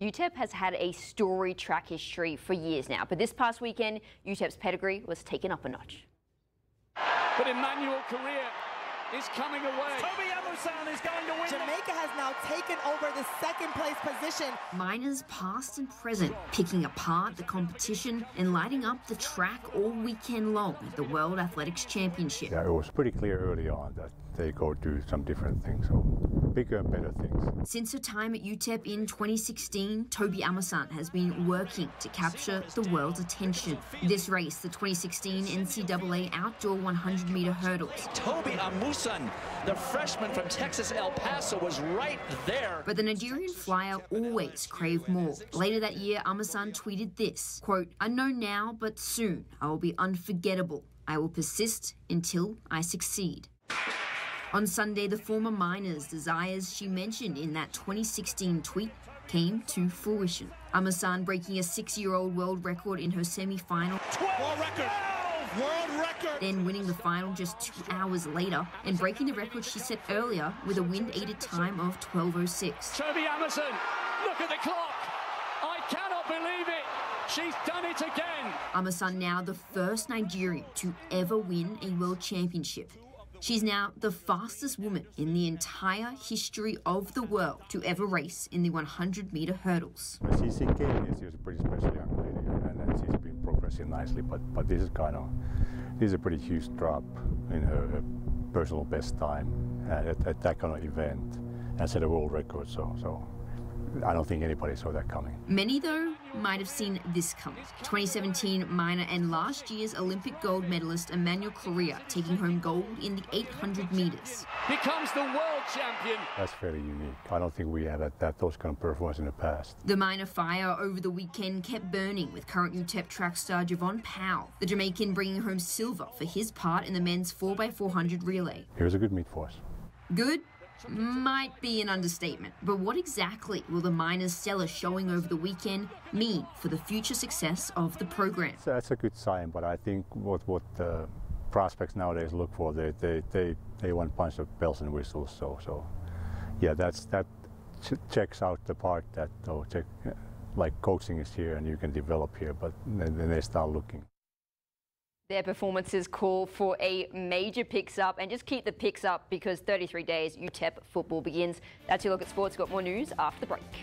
UTEP has had a storied track history for years now, but this past weekend, UTEP's pedigree was taken up a notch. But Korir is coming away. Tobi Amusan is going to win. Jamaica has now taken over the second place position. Miners past and present, picking apart the competition and lighting up the track all weekend long at the World Athletics Championship. Yeah, it was pretty clear early on that they go do some different things, so bigger and better things. Since her time at UTEP in 2016, Tobi Amusan has been working to capture the world's attention. This race, the 2016 NCAA Outdoor 100 meter hurdles. Tobi The freshman from Texas El Paso, was right there. But the Nigerian flyer always craved more. Later that year, Amusan tweeted this, quote, I know now, but soon I will be unforgettable. I will persist until I succeed. On Sunday, the former miner's desires she mentioned in that 2016 tweet came to fruition. Amusan breaking a six-year-old world record in her semi-final. World record! World record! Then winning the final just two hours later and breaking the record she set earlier with a wind-aided time of 12.06. Tobi Amusan, look at the clock! I cannot believe it! She's done it again! Amusan now the first Nigerian to ever win a world championship. She's now the fastest woman in the entire history of the world to ever race in the 100 meter hurdles. She, she came she was pretty special young lady, and, and she's nicely. But but this is kind of this is a pretty huge drop in her, her personal best time at, at, that kind of event, and set a world record. So so I don't think anybody saw that coming. Many, though, might have seen this coming. 2017 miner and last year's Olympic gold medalist Emmanuel Korir taking home gold in the 800 meters. Becomes the world champion. That's fairly unique. I don't think we have had that, those kind of performances in the past. The miner fire over the weekend kept burning with current UTEP track star Jevaughn Powell, the Jamaican bringing home silver for his part in the men's 4x400 relay. It was a good meet for us. Good might be an understatement, but what exactly will the miners' stellar showing over the weekend mean for the future success of the program? So that's a good sign, but I think what what the prospects nowadays look for, they they they, they want a bunch of bells and whistles. So so, yeah, that's that ch- checks out the part that oh, check, like coaching is here and you can develop here, but then, then they start looking. Their performances call for a major picks up and just keep the picks up because 33 days UTEP football begins. That's your look at sports. Got more news after the break.